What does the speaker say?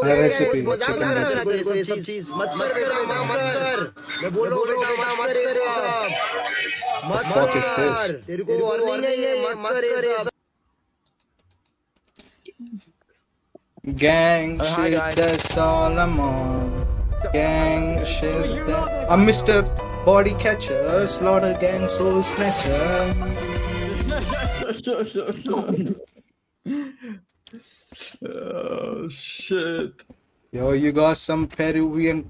हाँ, recipe, मजाक chicken कर रहा recipe. है कोई ये सब चीज मत कर बेटा मत मत कर मैं बोल रहा हूँ बेटा मत कर ये सब मत fuck is कर this? तेरे को वार्निंग है ये मत कर ये सब Gang Uh, hi, shit, guys. that's all I'm on. Gang shit, that... I'm Mr. Body Catcher, Slaughter Gang Soul Snatcher. oh shit. Yo, you got some Peruvian